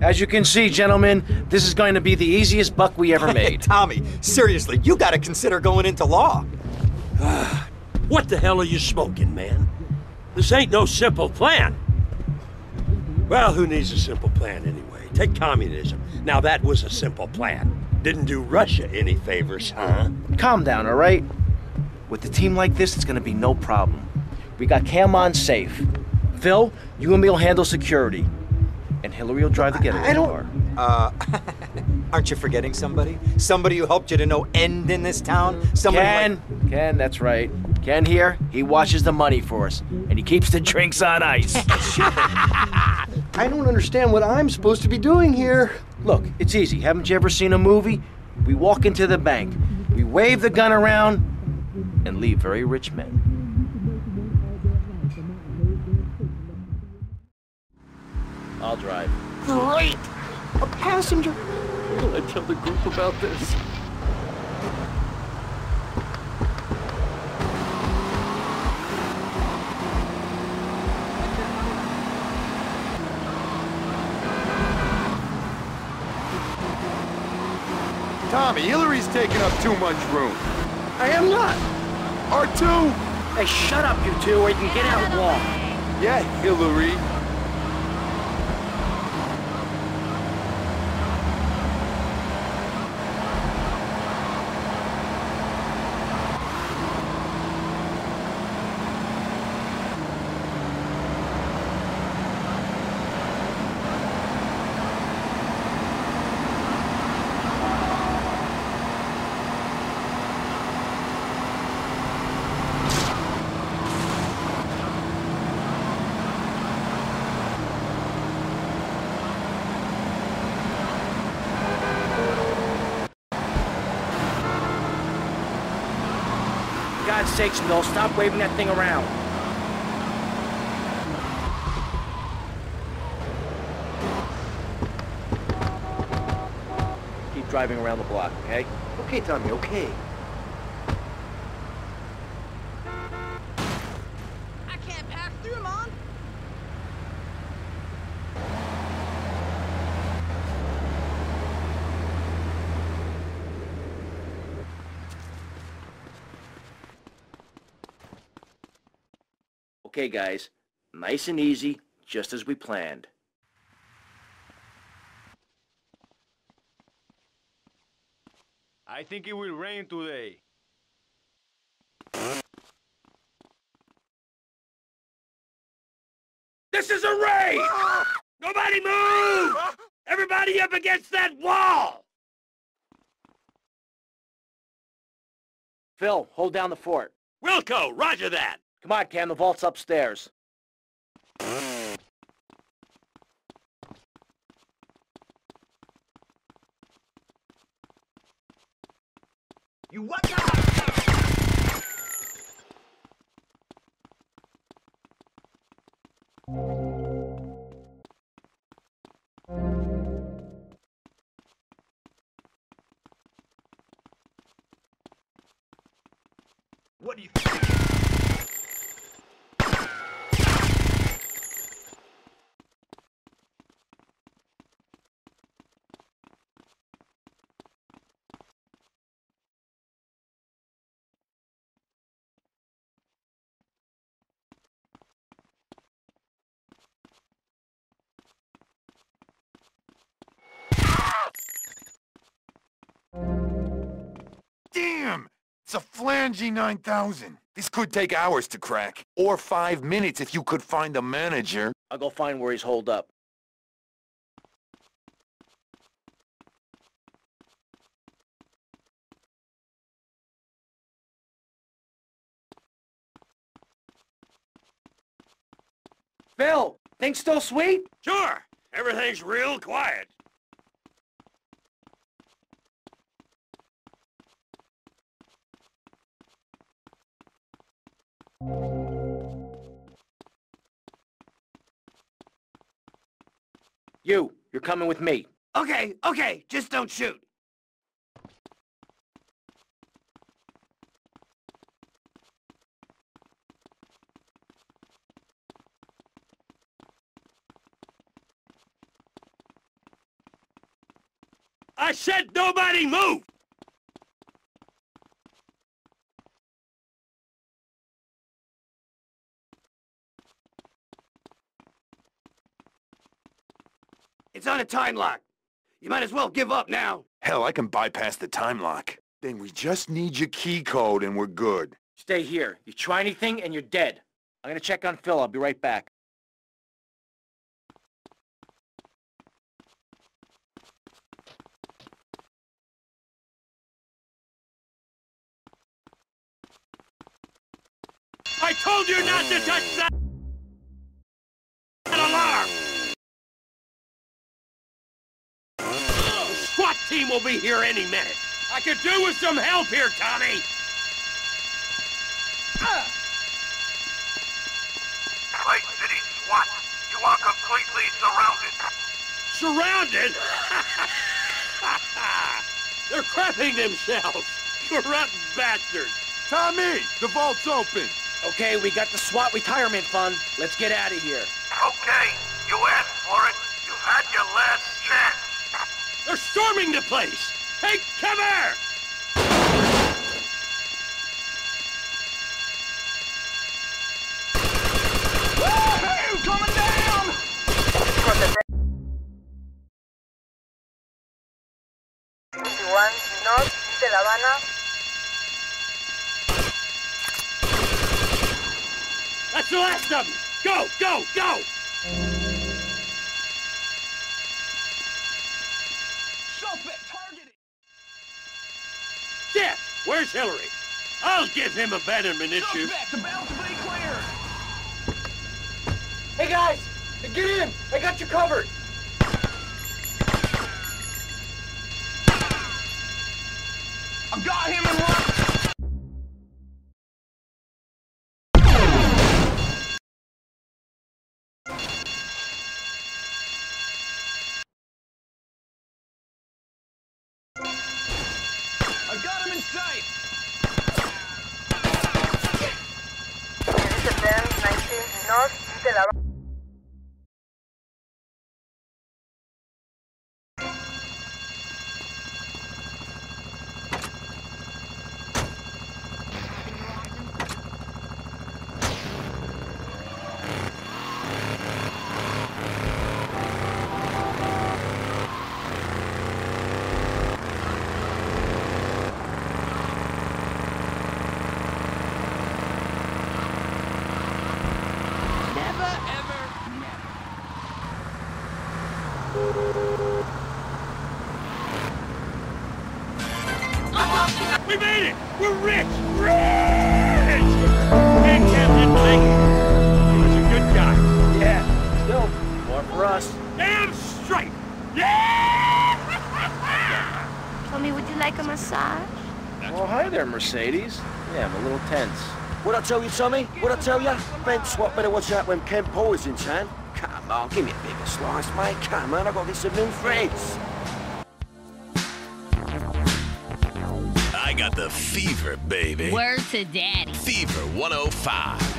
As you can see, gentlemen, this is going to be the easiest buck we ever made. Tommy, seriously, you gotta consider going into law. What the hell are you smoking, man? This ain't no simple plan. Well, who needs a simple plan anyway? Take communism. Now that was a simple plan. Didn't do Russia any favors, huh? Calm down, all right? With a team like this, it's going to be no problem. We got Cam on safe. Phil, you and me will handle security. And Hilary will drive the getaway I don't- car. Uh, aren't you forgetting somebody? Somebody who helped you to no end in this town? Somebody Kent, Kent, that's right. Kent here, he washes the money for us, and he keeps the drinks on ice. I don't understand what I'm supposed to be doing here. Look, it's easy. Haven't you ever seen a movie? We walk into the bank, we wave the gun around, and leave very rich men. I'll drive. Great! A passenger. Will I tell the group about this? Tommy, Hilary's taking up too much room. I am not. R2? Hey, shut up, you two, or you can get out and walk. Yeah, Hilary. Sakes, Bill, stop waving that thing around. Keep driving around the block, okay? Okay, Tommy, okay. I can't pass through, Mom. Okay, guys. Nice and easy, just as we planned. I think it will rain today. This is a raid! Nobody move! Everybody up against that wall! Phil, hold down the fort. Wilco, roger that! Come on, Cam, the vault's upstairs. You what? What do you think? It's a Flangy 9000. This could take hours to crack. Or five minutes if you could find the manager. I'll go find where he's holed up. Phil, things still sweet? Sure, everything's real quiet. You, you're coming with me. Okay, okay, just don't shoot. I said nobody move! It's on a time lock. You might as well give up now. Hell, I can bypass the time lock. Then we just need your key code and we're good. Stay here. You try anything and you're dead. I'm gonna check on Phil. I'll be right back. I told you not to touch that, that team will be here any minute. I could do with some help here, Tommy! Clay City SWAT, you are completely surrounded. Surrounded? They're crapping themselves! Corrupt bastards! Tommy, the vault's open. Okay, we got the SWAT retirement fund. Let's get out of here. Okay, you asked for it. You've had your last chance. They're storming the place! Take cover! La Habana. That's the last of them! Go, go, go! Where's Hilary? I'll give him abandonment issues. Hey guys! Get in! I got you covered! I got him in one. We made it! We're rich! Rich! And Captain Blake, he was a good guy. Yeah, still, more for us. Damn straight! Yeah! Tommy, would you like a massage? Well, hi there, Mercedes. Yeah, I'm a little tense. What I tell you, Tommy? What I tell you? Ben Swat better watch out when Kent Paul is in town. Come on, give me a bigger slice, mate. Come on, I got this some new friends. The fever, baby. Word to daddy. Fever 105.